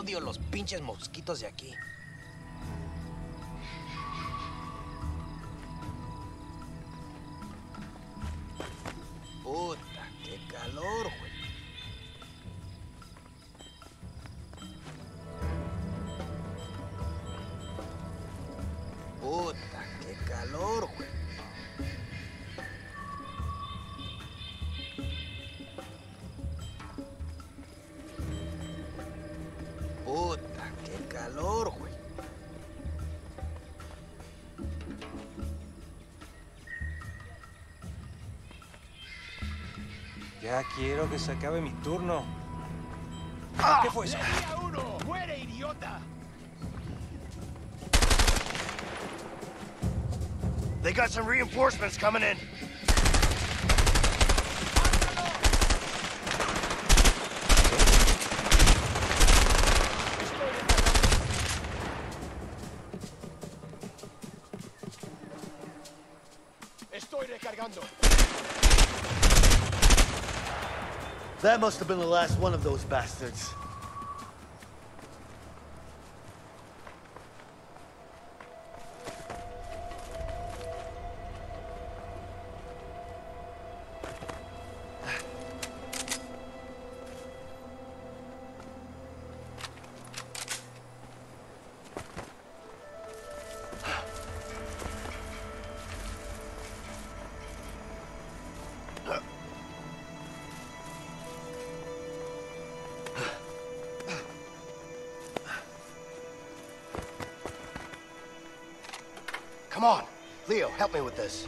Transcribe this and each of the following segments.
Odio los pinches mosquitos de aquí. Puta, qué calor, quiero que se acabe mi turno. ¿Qué fue eso? ¡Muere, idiota! They got some reinforcements coming in. That must have been the last one of those bastards. Come on. Leo, help me with this.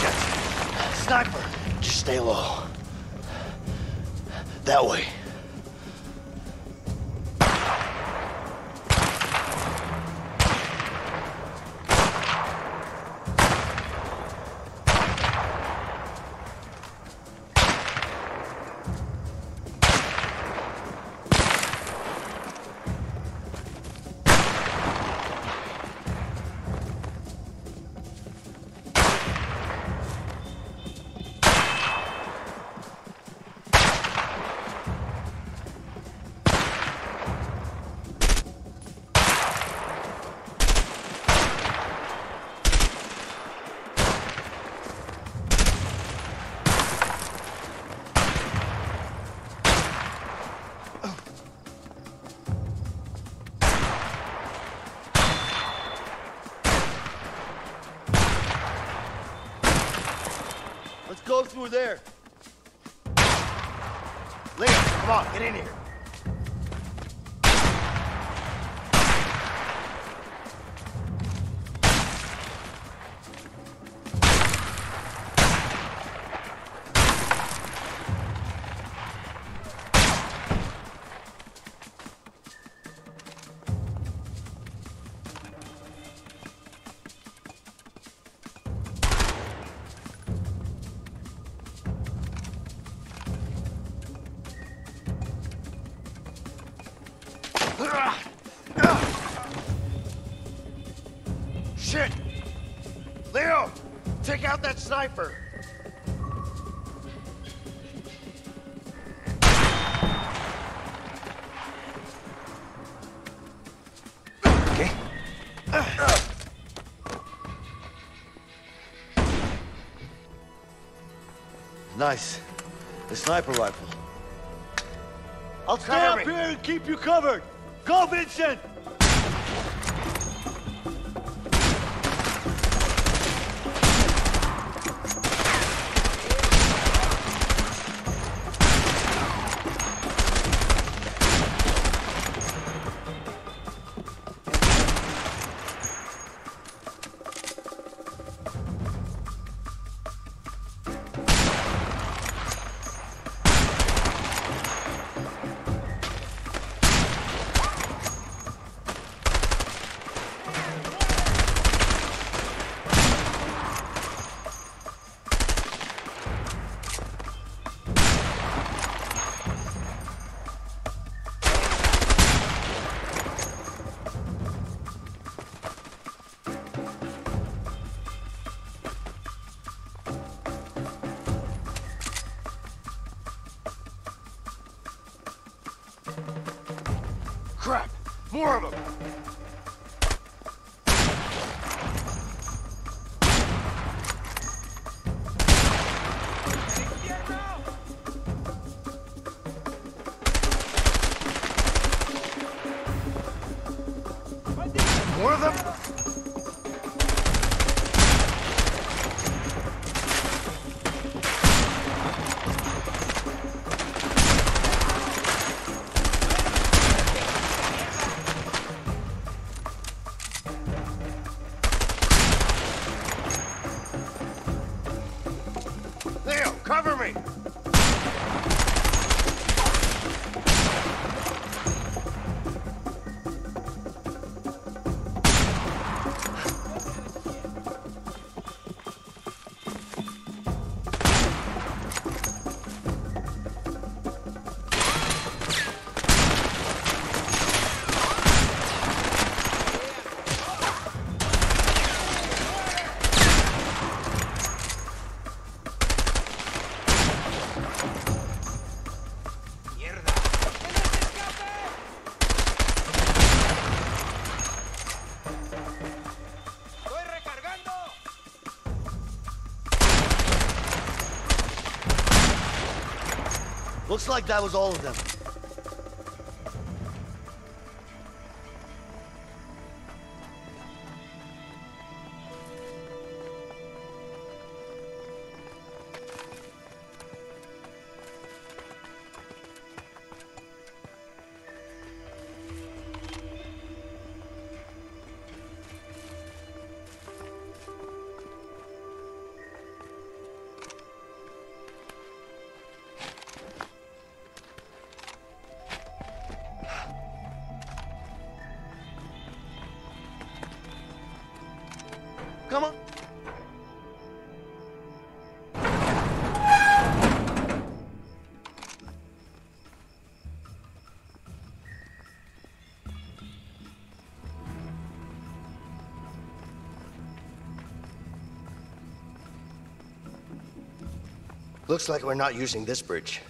Shit. Sniper! Just stay low. That way. Through there. Leo, come on, get in here. Shit! Leo! Take out that sniper! ¿Qué? Nice. The sniper rifle. I'll stay up here and keep you covered. Go, Vincent! Looks like that was all of them. Looks like we're not using this bridge.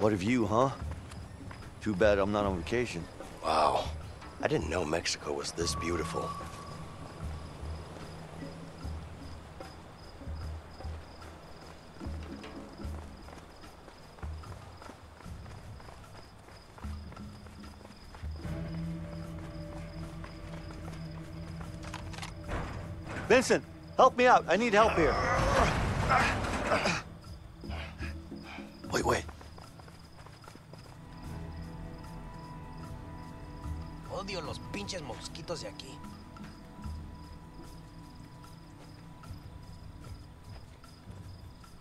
What of you, huh? Too bad I'm not on vacation. I didn't know Mexico was this beautiful. Vincent, help me out. I need help here. Odio los pinches mosquitos de aquí.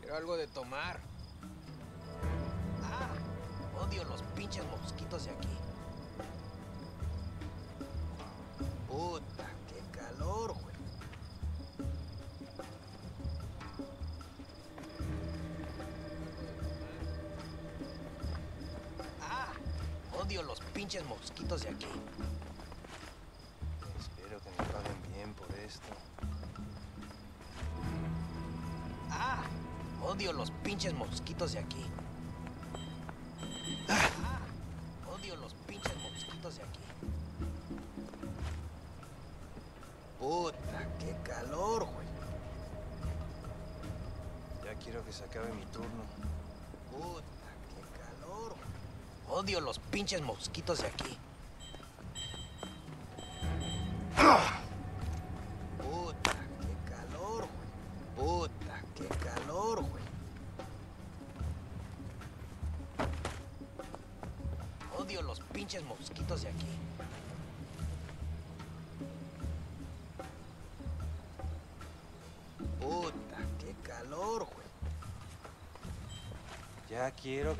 Quiero algo de tomar. Ah, odio los pinches mosquitos de aquí. Puta, qué calor, güey. Ah, odio los pinches mosquitos de aquí. Odio los pinches mosquitos de aquí. Ah, odio los pinches mosquitos de aquí. Puta, qué calor, güey. Ya quiero que se acabe mi turno. Puta, qué calor, güey. Odio los pinches mosquitos de aquí.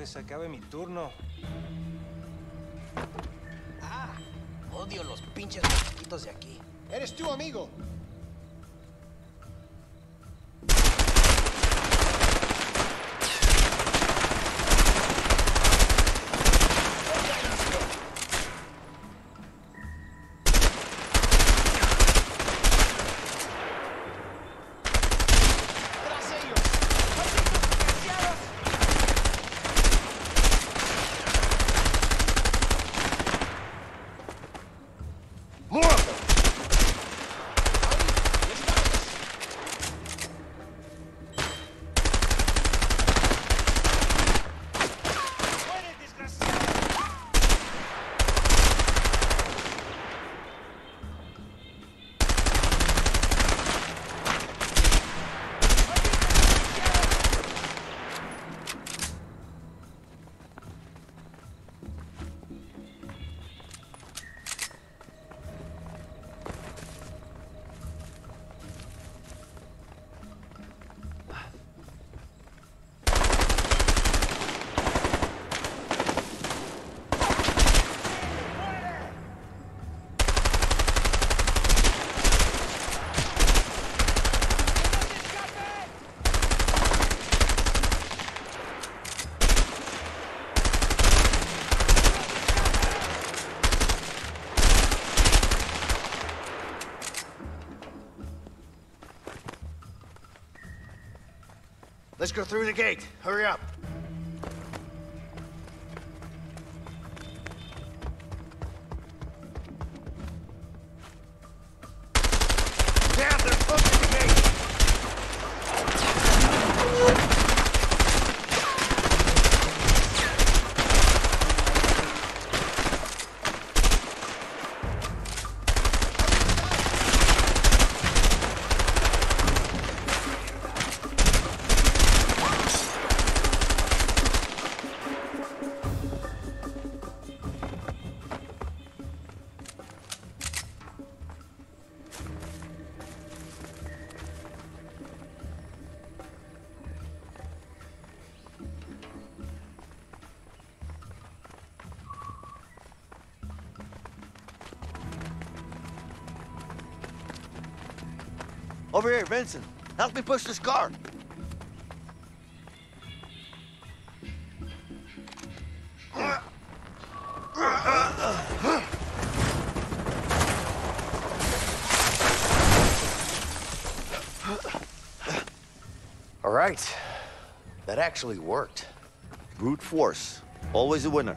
Que se acabe mi turno. Ah, odio los pinches mosquitos de aquí. Eres tú, amigo. Let's go through the gate. Hurry up. Over here, Vincent. Help me push this car. All right. That actually worked. Brute force. Always a winner.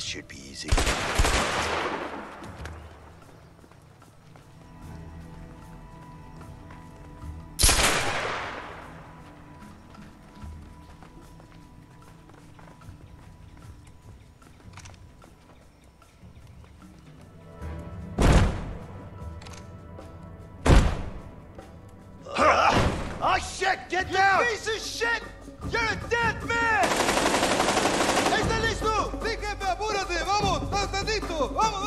This should be easy. Oh shit, get down! Vamos!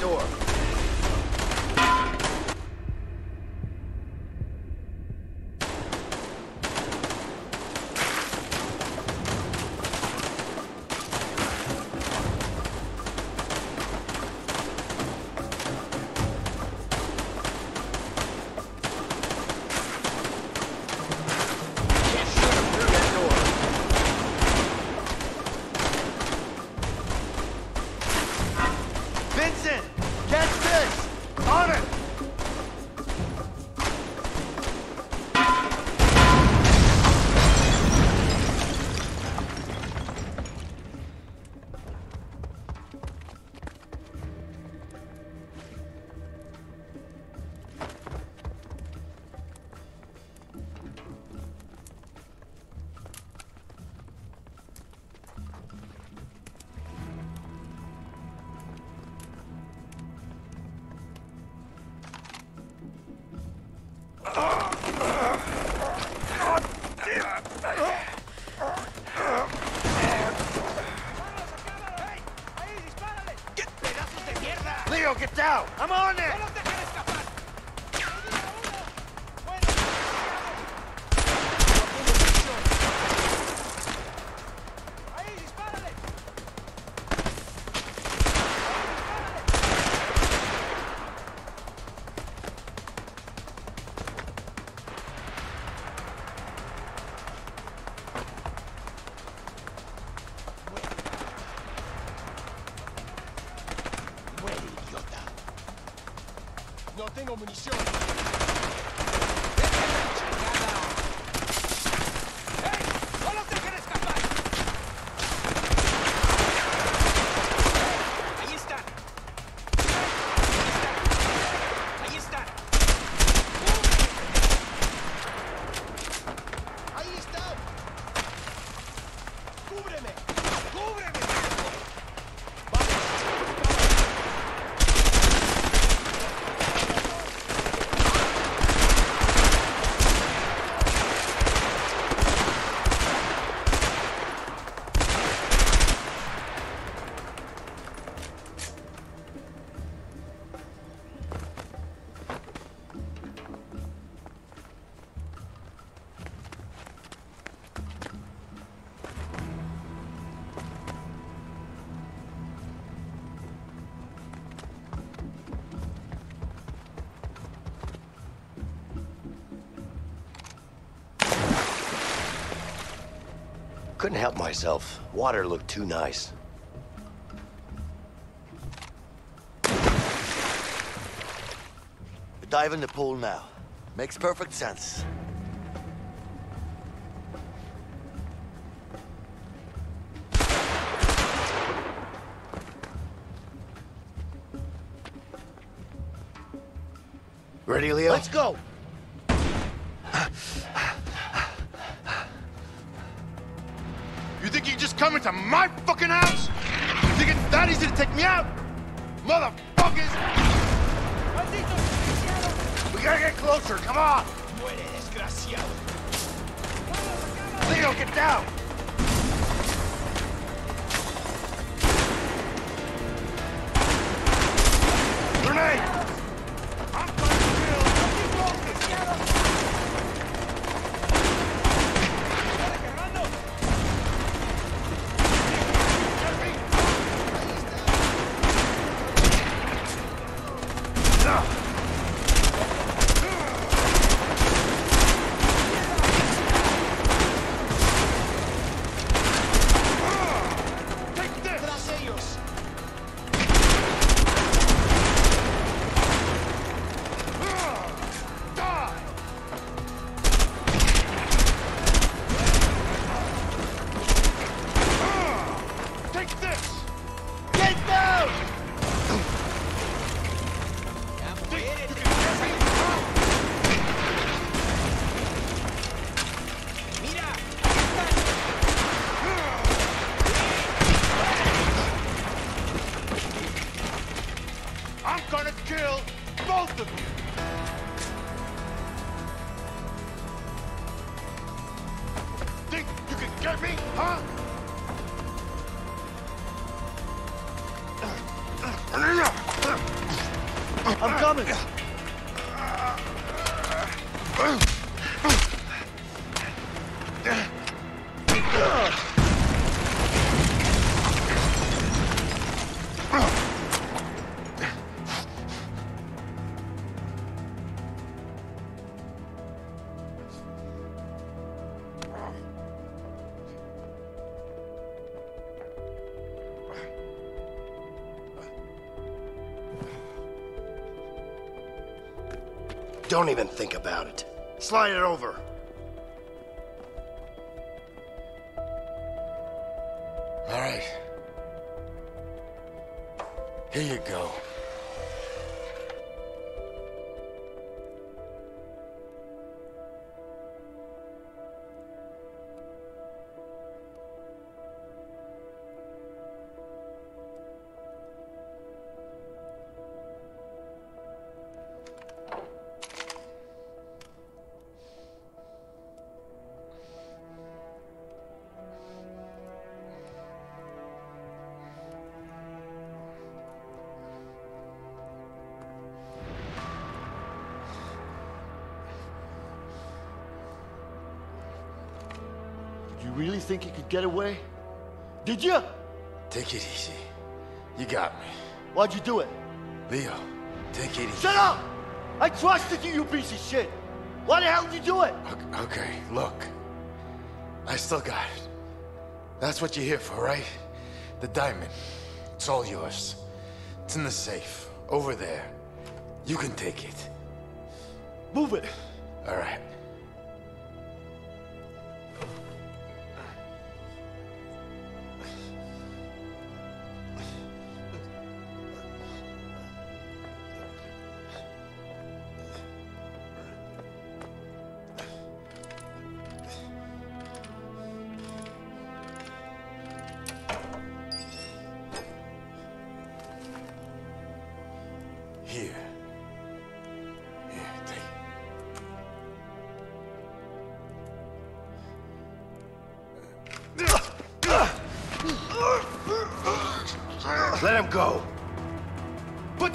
door. Tengo munición. Couldn't help myself. Water looked too nice. Dive in the pool now. Makes perfect sense. Don't even think about it. Slide it over. All right. Here you go. Get away? Did you? Take it easy. You got me. Why'd you do it? Leo, take it easy. Shut up! I trusted you, you piece of shit! Why the hell did you do it? Ok- Okay, look. I still got it. That's what you're here for, right? The diamond. It's all yours. It's in the safe. Over there. You can take it. Move it. All right.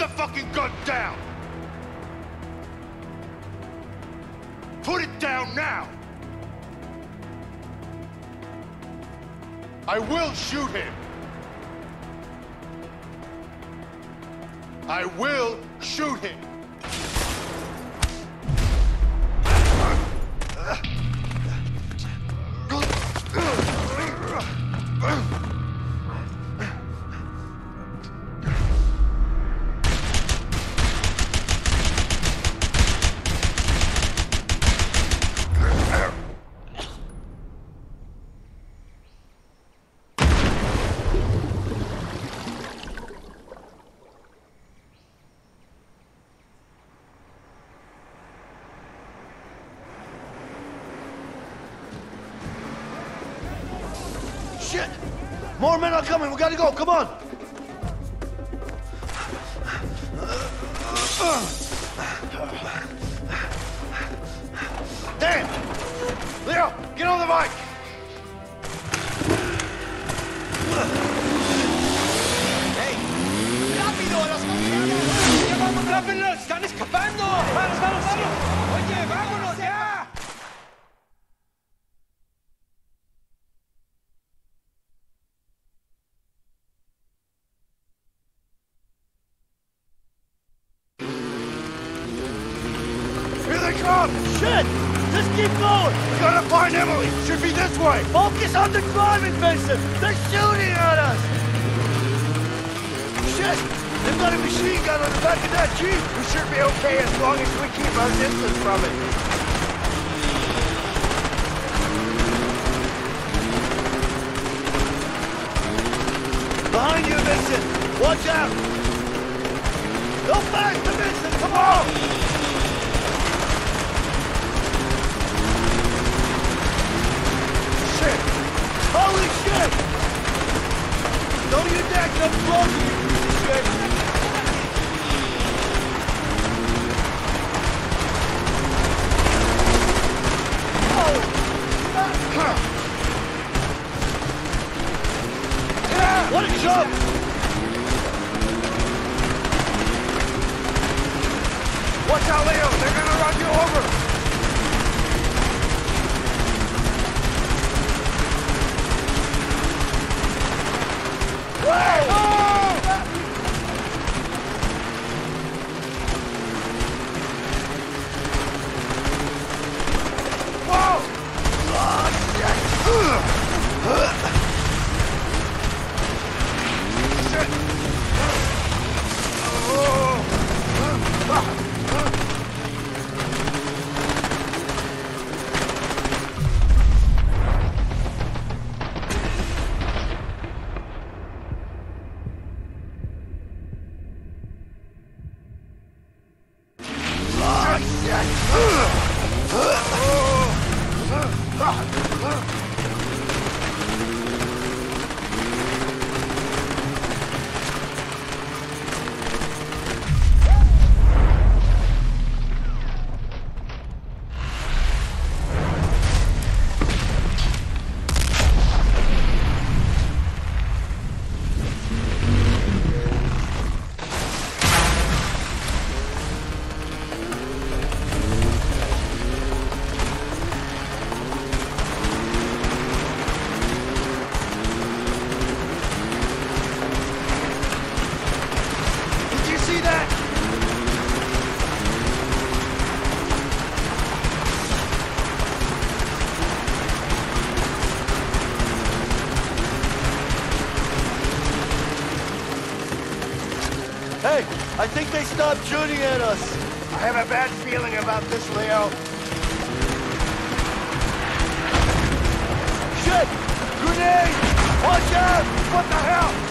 The fucking gun down. Put it down now. I will shoot him. I will shoot him. We gotta go. Come on. Damn! Leo, get on the bike! ¡Ya vamos, rápido! ¡Están escapando! ¡Vamos, vamos, vamos! ¡Oye, vámonos Watch out. Go faster, Vincent. Come on. Shit! Holy shit! Don't you dare come close, piece of shit! I think they stopped shooting at us. I have a bad feeling about this, Leo. Shit! Grenade! Watch out! What the hell?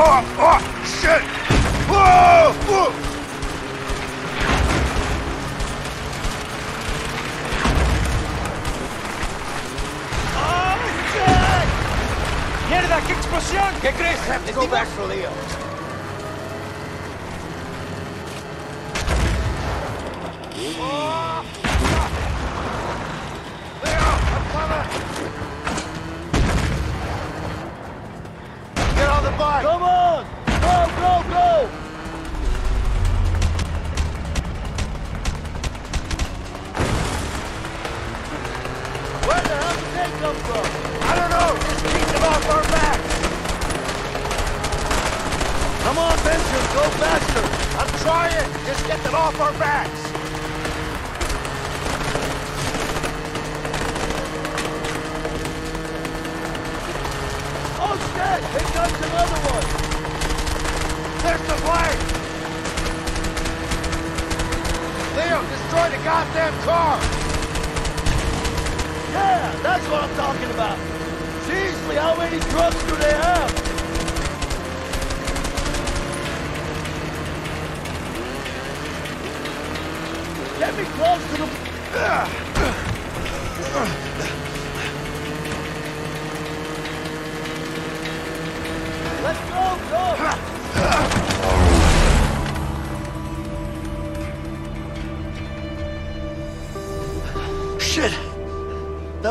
Oh, oh, shit! Whoa! Whoa! ¡Mierda, qué explosión! ¿Qué crees? Let's go back for Leo. Leo, Oh shit! Here comes another one! There's the plane! Leo, destroy the goddamn car! Yeah, that's what I'm talking about! Seriously, how many trucks do they have? Get me close to the... Let's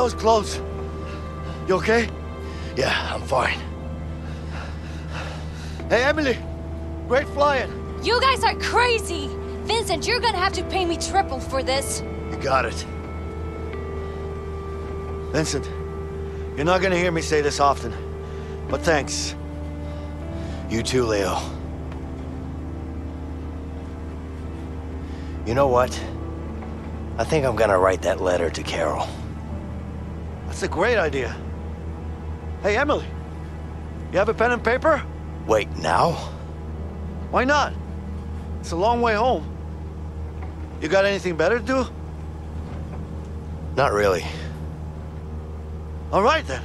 was close. You okay? Yeah, I'm fine. Hey, Emily! Great flying! You guys are crazy! Vincent, you're gonna have to pay me triple for this. You got it. Vincent, you're not gonna hear me say this often, but thanks. You too, Leo. You know what? I think I'm gonna write that letter to Carol. That's a great idea. Hey, Emily, you have a pen and paper? Wait, now? Why not? It's a long way home. You got anything better to do? Not really. All right then.